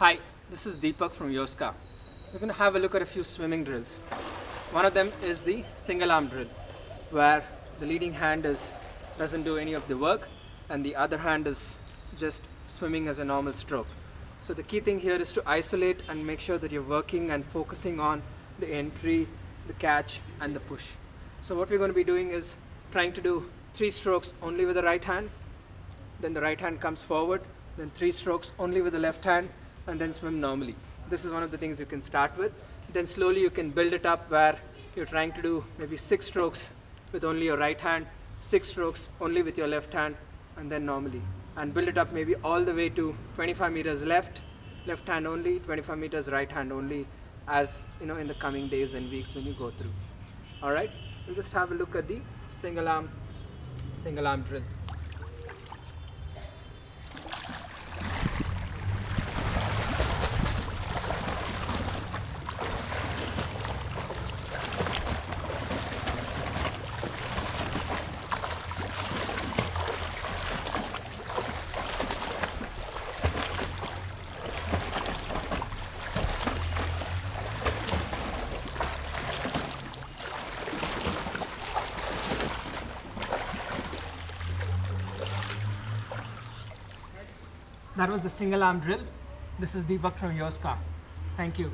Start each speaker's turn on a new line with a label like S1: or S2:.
S1: Hi, this is Deepak from Yoska. We're going to have a look at a few swimming drills. One of them is the single arm drill, where the leading hand is doesn't do any of the work and the other hand is just swimming as a normal stroke. So the key thing here is to isolate and make sure that you're working and focusing on the entry, the catch and the push. So what we're going to be doing is trying to do three strokes only with the right hand, then the right hand comes forward, then three strokes only with the left hand and then swim normally. This is one of the things you can start with. Then slowly you can build it up where you're trying to do maybe six strokes with only your right hand, six strokes only with your left hand, and then normally. And build it up maybe all the way to 25 meters left, left hand only, 25 meters right hand only, as you know in the coming days and weeks when you go through. All right, we'll just have a look at the single arm, single arm drill. That was the single arm drill. This is Deepak from Yoska. Thank you.